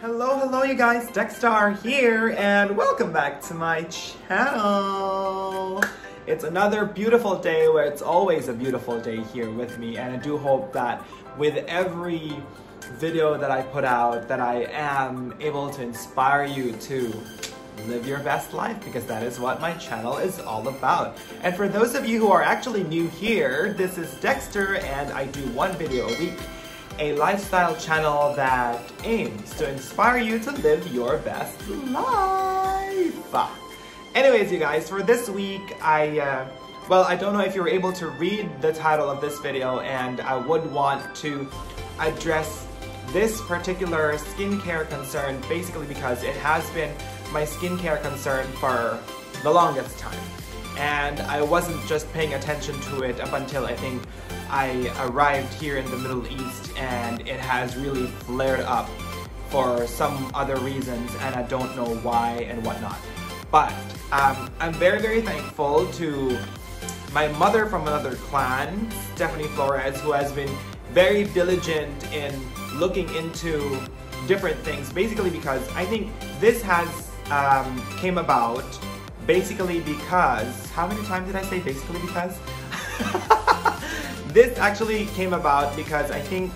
Hello, hello you guys, Dexstar here and welcome back to my channel. It's another beautiful day where it's always a beautiful day here with me and I do hope that with every video that I put out that I am able to inspire you to live your best life because that is what my channel is all about. And for those of you who are actually new here, this is Dexter and I do one video a week a lifestyle channel that aims to inspire you to live your best life. Anyways, you guys, for this week, I, uh, well, I don't know if you were able to read the title of this video and I would want to address this particular skincare concern basically because it has been my skincare concern for the longest time. And I wasn't just paying attention to it up until I think I arrived here in the Middle East and it has really flared up for some other reasons and I don't know why and whatnot. But um, I'm very, very thankful to my mother from another clan, Stephanie Flores, who has been very diligent in looking into different things, basically because I think this has um, came about basically because, how many times did I say basically because? This actually came about because I think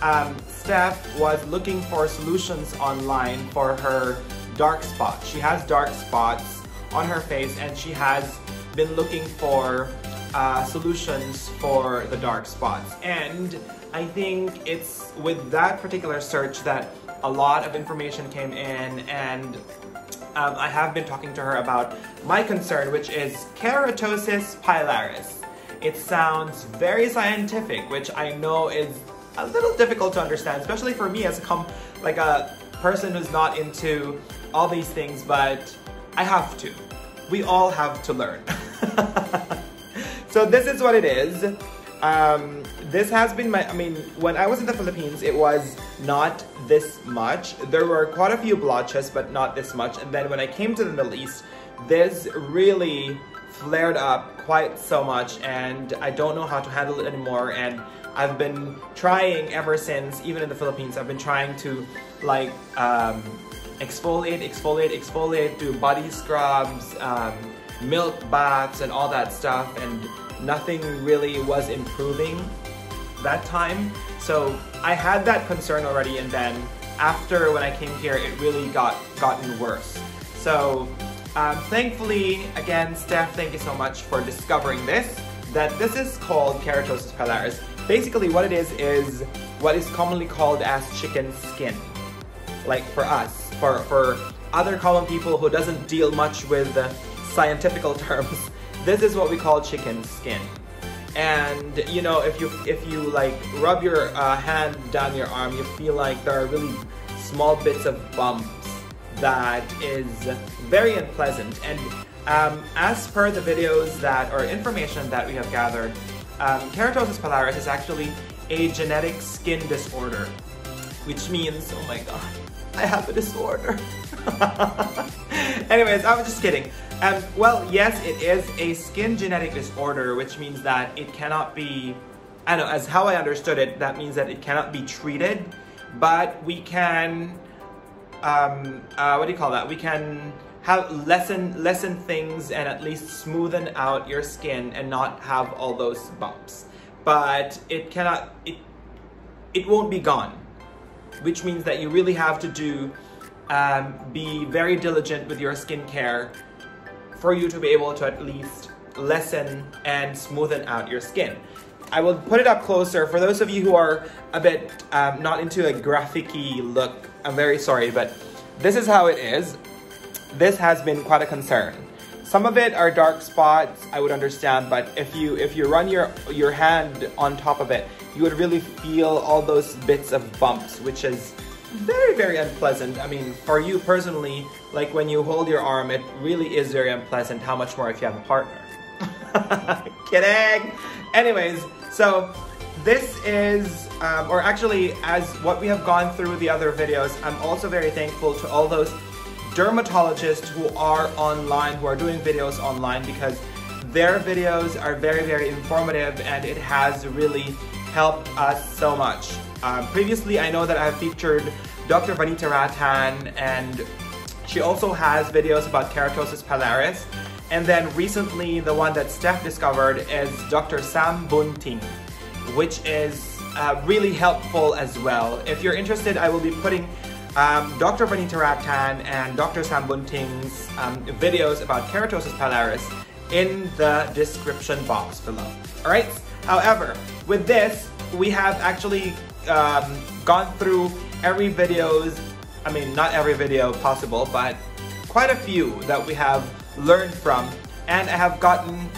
um, Steph was looking for solutions online for her dark spots. She has dark spots on her face and she has been looking for uh, solutions for the dark spots. And I think it's with that particular search that a lot of information came in and um, I have been talking to her about my concern, which is keratosis pilaris. It sounds very scientific, which I know is a little difficult to understand, especially for me as a com like a person who's not into all these things, but I have to. We all have to learn. so this is what it is. Um, this has been my, I mean, when I was in the Philippines, it was not this much. There were quite a few blotches, but not this much. And then when I came to the Middle East, this really flared up quite so much and I don't know how to handle it anymore and I've been trying ever since, even in the Philippines, I've been trying to like um, exfoliate, exfoliate, exfoliate, do body scrubs, um, milk baths and all that stuff and nothing really was improving that time. So I had that concern already and then after when I came here it really got gotten worse. So um, thankfully, again, Steph, thank you so much for discovering this, that this is called keratosis pilaris. Basically what it is is what is commonly called as chicken skin. Like for us, for, for other common people who doesn't deal much with the scientific terms, this is what we call chicken skin. And you know, if you if you like rub your uh, hand down your arm, you feel like there are really small bits of bumps that is very unpleasant. And um, as per the videos that, or information that we have gathered, um, keratosis pilaris is actually a genetic skin disorder, which means, oh my god, I have a disorder. Anyways, I was just kidding. Um, well, yes, it is a skin genetic disorder, which means that it cannot be, I know, as how I understood it, that means that it cannot be treated, but we can um, uh, what do you call that? We can have lessen lessen things and at least smoothen out your skin and not have all those bumps. But it cannot it it won't be gone, which means that you really have to do um, be very diligent with your skincare for you to be able to at least lessen and smoothen out your skin. I will put it up closer. For those of you who are a bit um, not into a graphic look, I'm very sorry, but this is how it is. This has been quite a concern. Some of it are dark spots, I would understand, but if you if you run your your hand on top of it, you would really feel all those bits of bumps, which is very, very unpleasant. I mean, for you personally, like when you hold your arm, it really is very unpleasant. How much more if you have a partner? Kidding! Anyways, so this is, um, or actually as what we have gone through the other videos, I'm also very thankful to all those dermatologists who are online, who are doing videos online because their videos are very, very informative and it has really helped us so much. Um, previously, I know that I have featured Dr. Vanita Rattan, and she also has videos about keratosis pilaris. And then recently, the one that Steph discovered is Dr. Sam Bunting, which is uh, really helpful as well. If you're interested, I will be putting um, Dr. Vanita Rattan and Dr. Sam Bunting's um, videos about keratosis pilaris in the description box below. Alright? However, with this, we have actually um, gone through every videos, I mean not every video possible, but quite a few that we have learned from and I have gotten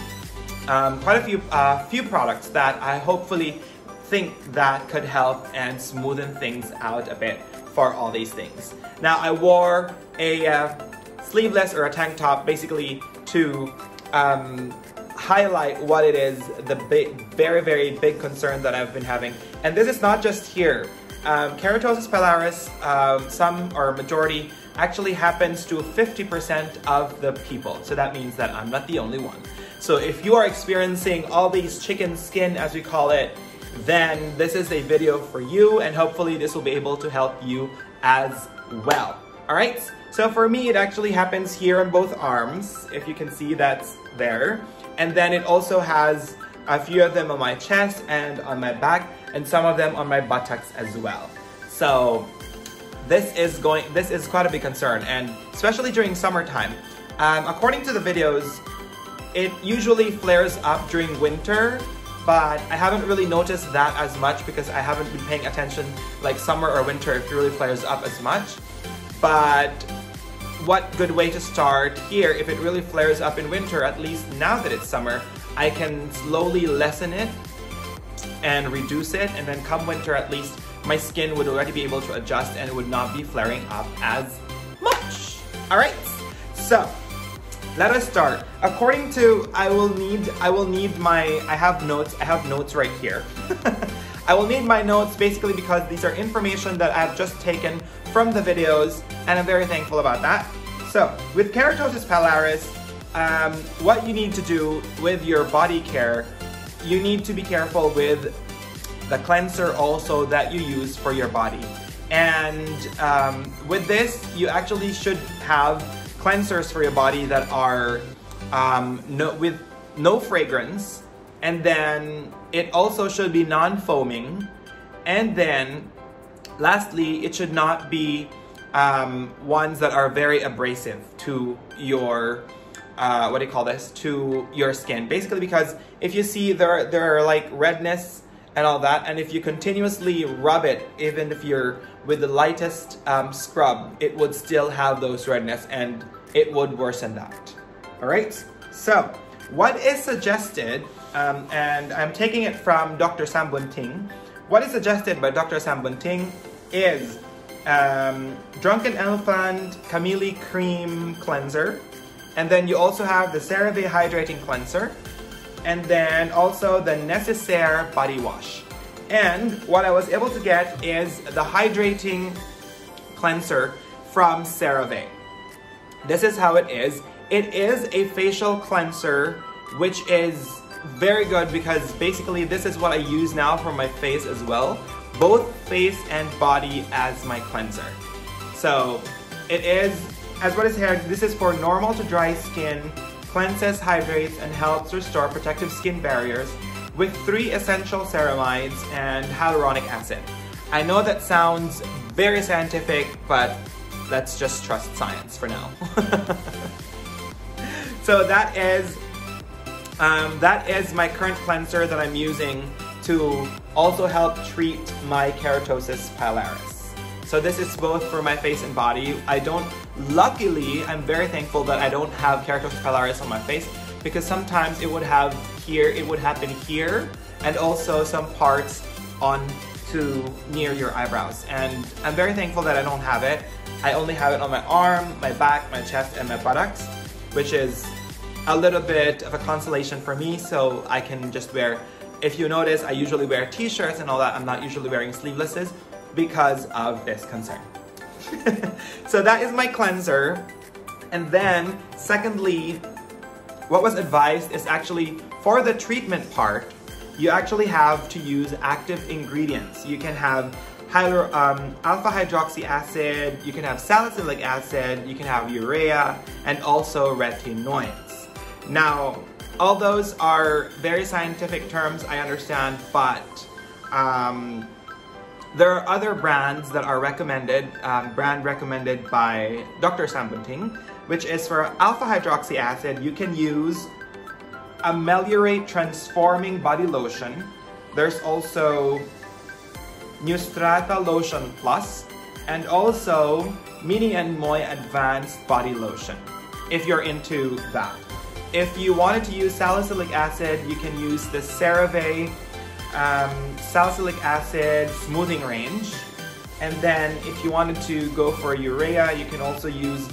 um, quite a few uh, few products that I hopefully think that could help and smoothen things out a bit for all these things. Now I wore a uh, sleeveless or a tank top basically to um, highlight what it is, the big, very, very big concern that I've been having. And this is not just here. Um, keratosis pilaris, um, some or majority, actually happens to 50% of the people. So that means that I'm not the only one. So if you are experiencing all these chicken skin, as we call it, then this is a video for you and hopefully this will be able to help you as well. All right, so for me, it actually happens here on both arms. If you can see that's there. And then it also has a few of them on my chest and on my back and some of them on my buttocks as well. So this is going, this is quite a big concern and especially during summertime. Um, according to the videos, it usually flares up during winter but I haven't really noticed that as much because I haven't been paying attention like summer or winter if it really flares up as much. But what good way to start here if it really flares up in winter, at least now that it's summer, I can slowly lessen it and reduce it and then come winter at least my skin would already be able to adjust and it would not be flaring up as much. Alright, so let us start. According to, I will need, I will need my, I have notes, I have notes right here. I will need my notes basically because these are information that I've just taken from the videos and I'm very thankful about that. So, with keratosis pilaris, um, what you need to do with your body care, you need to be careful with the cleanser also that you use for your body. And um, with this, you actually should have cleansers for your body that are um, no, with no fragrance, and then it also should be non-foaming, and then lastly, it should not be um, ones that are very abrasive to your uh, what do you call this? To your skin. Basically because if you see there there are like redness and all that and if you continuously rub it even if you're with the lightest um, scrub it would still have those redness and it would worsen that. All right, so what is suggested, um, and I'm taking it from Dr. Sam Bunting, what is suggested by Dr. Sam Bunting is um, Drunken Elephant Camellia Cream Cleanser, and then you also have the CeraVe Hydrating Cleanser, and then also the Necessaire Body Wash. And what I was able to get is the Hydrating Cleanser from CeraVe. This is how it is. It is a facial cleanser, which is very good because basically this is what I use now for my face as well. Both face and body as my cleanser. So it is, as what is here, this is for normal to dry skin, cleanses, hydrates, and helps restore protective skin barriers with three essential ceramides and hyaluronic acid. I know that sounds very scientific, but let's just trust science for now. so that is um, that is my current cleanser that I'm using to also help treat my keratosis pilaris. So this is both for my face and body. I don't, luckily, I'm very thankful that I don't have keratosis pilaris on my face because sometimes it would have here, it would happen here and also some parts on to near your eyebrows. And I'm very thankful that I don't have it. I only have it on my arm, my back, my chest, and my buttocks, which is a little bit of a consolation for me so I can just wear, if you notice, I usually wear t-shirts and all that. I'm not usually wearing sleevelesses because of this concern. so that is my cleanser. And then, secondly, what was advised is actually for the treatment part, you actually have to use active ingredients. You can have hyalur um, alpha hydroxy acid, you can have salicylic acid, you can have urea, and also retinoids. Now, all those are very scientific terms, I understand, but um, there are other brands that are recommended, um, brand recommended by Dr. Sam Bunting, which is for alpha hydroxy acid, you can use Ameliorate Transforming Body Lotion. There's also Neostrata Lotion Plus, and also Mini and Moy Advanced Body Lotion, if you're into that. If you wanted to use salicylic acid, you can use the CeraVe um, salicylic acid smoothing range. And then if you wanted to go for urea, you can also use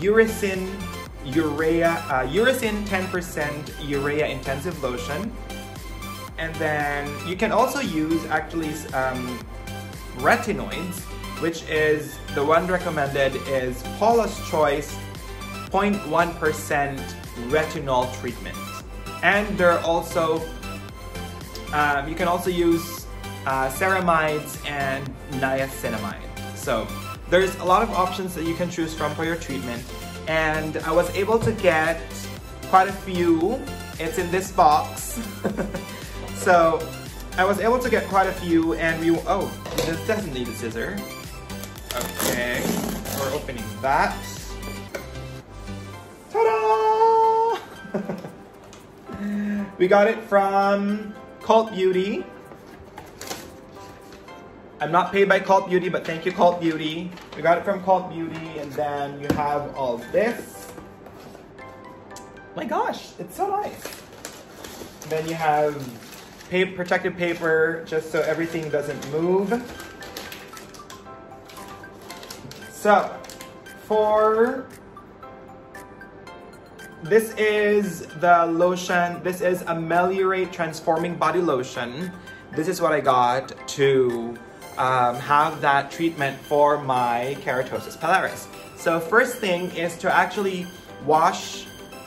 Eucerin urea, uh, Eucerin 10% urea intensive lotion. And then you can also use actually um, retinoids, which is the one recommended is Paula's Choice 0.1% retinol treatment. And there are also, um, you can also use uh, ceramides and niacinamide. So there's a lot of options that you can choose from for your treatment. And I was able to get quite a few. It's in this box. so I was able to get quite a few and we, oh, this doesn't need a scissor. Okay, we're opening that. Ta-da! we got it from Cult Beauty. I'm not paid by Cult Beauty, but thank you, Cult Beauty. We got it from Cult Beauty, and then you have all this. My gosh, it's so nice. And then you have paper, protective paper, just so everything doesn't move. So, for this is the lotion. This is Ameliorate Transforming Body Lotion. This is what I got to um, have that treatment for my keratosis pilaris. So first thing is to actually wash,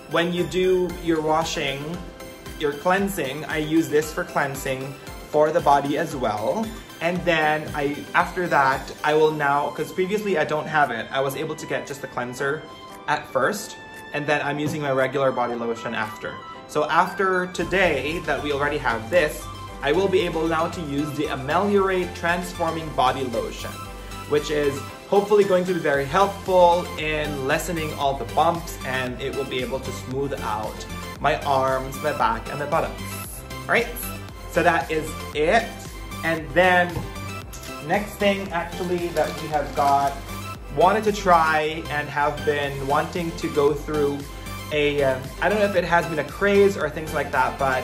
when you do your washing, your cleansing, I use this for cleansing for the body as well. And then I, after that, I will now, because previously I don't have it, I was able to get just the cleanser at first, and then I'm using my regular body lotion after. So after today that we already have this, I will be able now to use the Ameliorate Transforming Body Lotion, which is hopefully going to be very helpful in lessening all the bumps and it will be able to smooth out my arms, my back, and my buttocks. All right, so that is it. And then next thing actually that we have got, wanted to try and have been wanting to go through a. Uh, I don't know if it has been a craze or things like that, but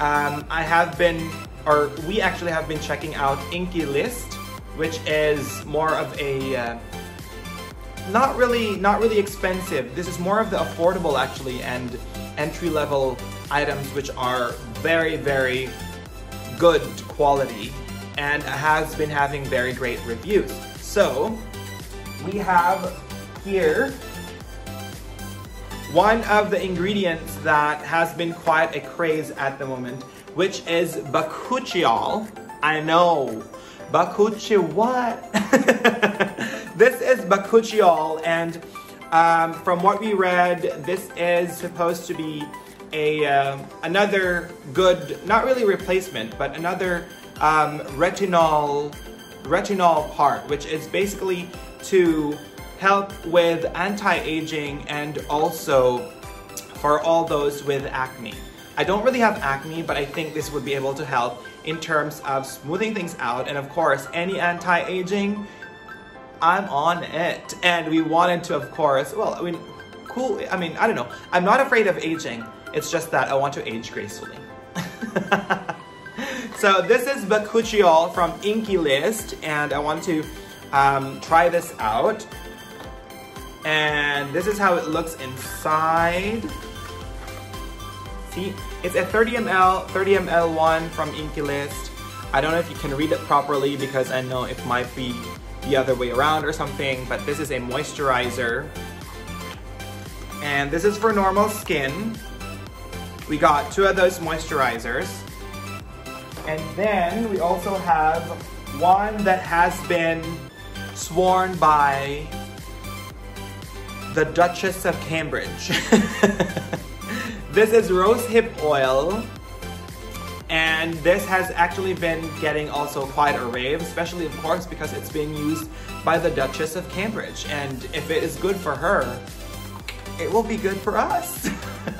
um, I have been, or we actually have been checking out Inkey List, which is more of a, uh, not really, not really expensive. This is more of the affordable actually and entry level items which are very, very good quality and has been having very great reviews. So we have here one of the ingredients that has been quite a craze at the moment, which is bakuchiol. I know, bakuchi what? this is bakuchiol, and um, from what we read, this is supposed to be a uh, another good, not really replacement, but another um, retinol retinol part, which is basically to help with anti-aging and also for all those with acne. I don't really have acne, but I think this would be able to help in terms of smoothing things out. And of course, any anti-aging, I'm on it. And we wanted to, of course, well, I mean, cool. I mean, I don't know. I'm not afraid of aging. It's just that I want to age gracefully. so this is Bakuchiol from Inkey List, and I want to um, try this out. And this is how it looks inside. See, it's a 30 ml, 30 ml one from Inkey List. I don't know if you can read it properly because I know it might be the other way around or something, but this is a moisturizer. And this is for normal skin. We got two of those moisturizers. And then we also have one that has been sworn by the Duchess of Cambridge. this is rose hip oil and this has actually been getting also quite a rave, especially of course because it's being used by the Duchess of Cambridge. And if it is good for her, it will be good for us.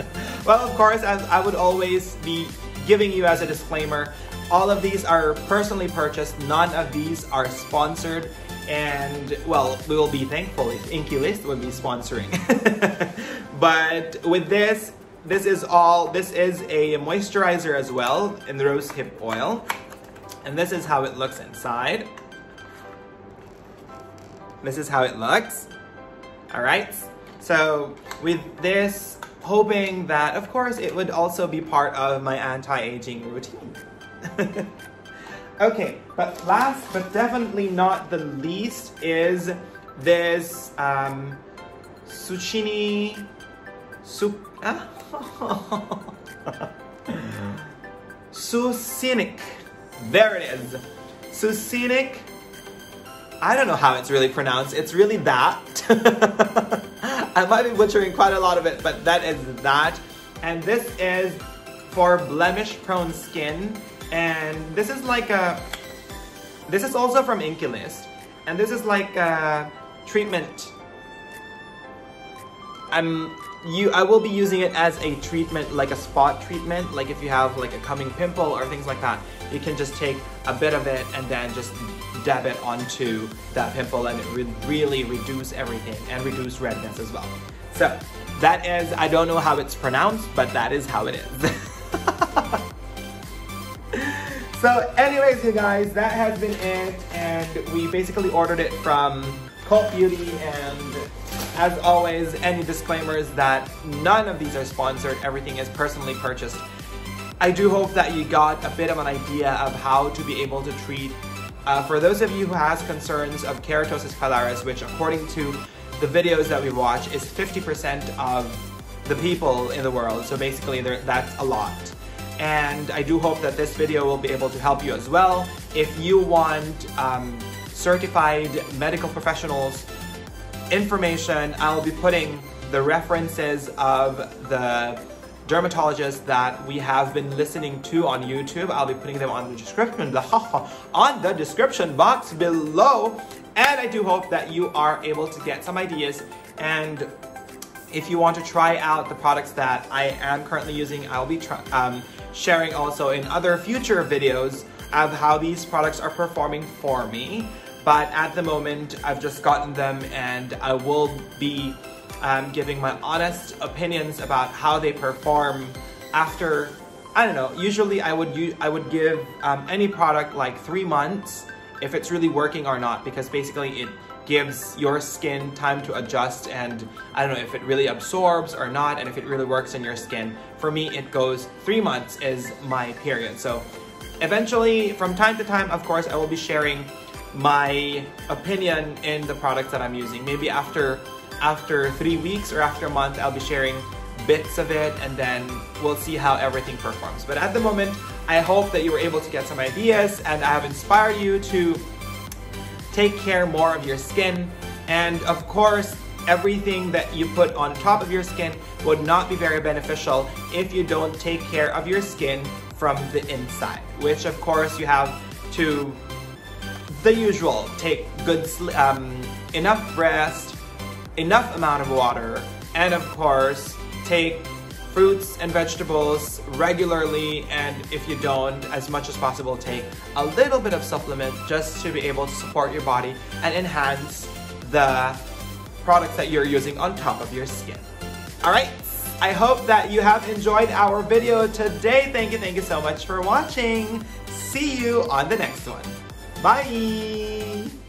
well, of course, as I would always be giving you as a disclaimer, all of these are personally purchased. None of these are sponsored. And well, we will be thankful if Inkey List would be sponsoring. but with this, this is all, this is a moisturizer as well in the rose hip oil. And this is how it looks inside. This is how it looks. All right. So with this, hoping that, of course, it would also be part of my anti-aging routine. okay, but last but definitely not the least is this um, Suchini Su ah? Succinic. There it is. Succinic. I don't know how it's really pronounced. It's really that. I might be butchering quite a lot of it, but that is that. And this is for blemish prone skin. And this is like a, this is also from Inkey List. And this is like a treatment. I'm you I will be using it as a treatment, like a spot treatment. Like if you have like a coming pimple or things like that, you can just take a bit of it and then just dab it onto that pimple and it would really reduce everything and reduce redness as well. So that is, I don't know how it's pronounced, but that is how it is. so anyways, you guys, that has been it. And we basically ordered it from Cult Beauty and as always, any disclaimers that none of these are sponsored, everything is personally purchased. I do hope that you got a bit of an idea of how to be able to treat, uh, for those of you who has concerns of keratosis pilaris, which according to the videos that we watch is 50% of the people in the world, so basically that's a lot. And I do hope that this video will be able to help you as well. If you want um, certified medical professionals information, I'll be putting the references of the dermatologists that we have been listening to on YouTube. I'll be putting them on the description, on the description box below. And I do hope that you are able to get some ideas and if you want to try out the products that I am currently using, I'll be um, sharing also in other future videos of how these products are performing for me. But at the moment I've just gotten them and I will be um, giving my honest opinions about how they perform after I don't know usually I would I would give um, any product like three months if it's really working or not because basically it gives your skin time to adjust and I don't know if it really absorbs or not and if it really works in your skin. For me, it goes three months is my period. So eventually, from time to time, of course, I will be sharing my opinion in the products that I'm using. Maybe after after three weeks or after a month, I'll be sharing bits of it and then we'll see how everything performs. But at the moment, I hope that you were able to get some ideas and I have inspired you to take care more of your skin. And of course, everything that you put on top of your skin would not be very beneficial if you don't take care of your skin from the inside, which of course you have to the usual. Take good, um, enough rest, enough amount of water, and of course, take fruits and vegetables regularly and if you don't, as much as possible, take a little bit of supplement just to be able to support your body and enhance the products that you're using on top of your skin. Alright, I hope that you have enjoyed our video today. Thank you, thank you so much for watching. See you on the next one. Bye!